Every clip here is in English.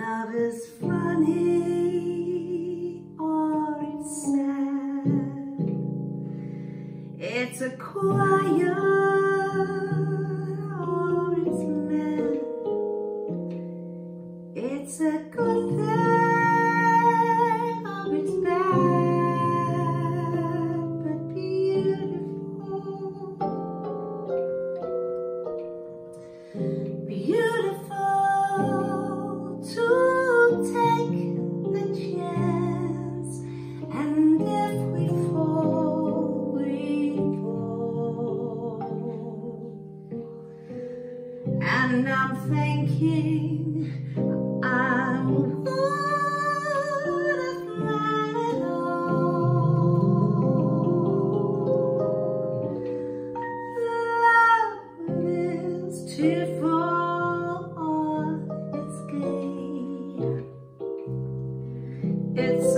as funny or it's sad. It's a quiet or it's mad. It's a good thing And I'm thinking I would have let it all. Love is too far, it's gay. It's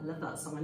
I love that song.